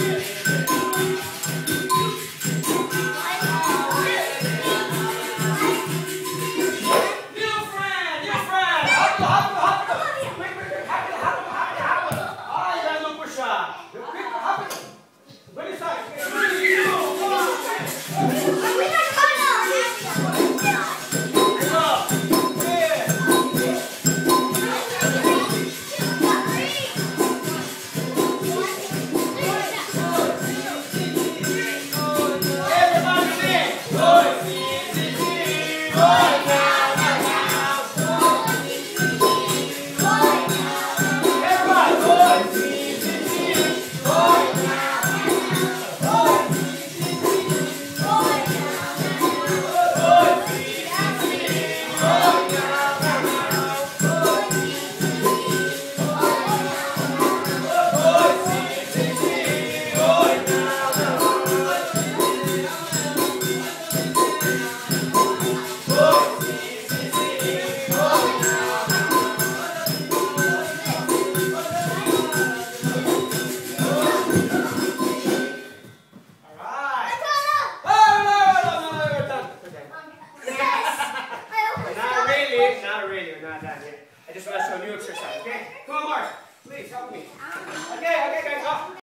New friend, new friend. Rápido, rápido, rápido. Quick, quick, quick. Rápido, rápido, rápido, rápido. Ai, já sim, Not really, not not done yet. I just want to show a new exercise, okay? Come on, Mark. Please help me.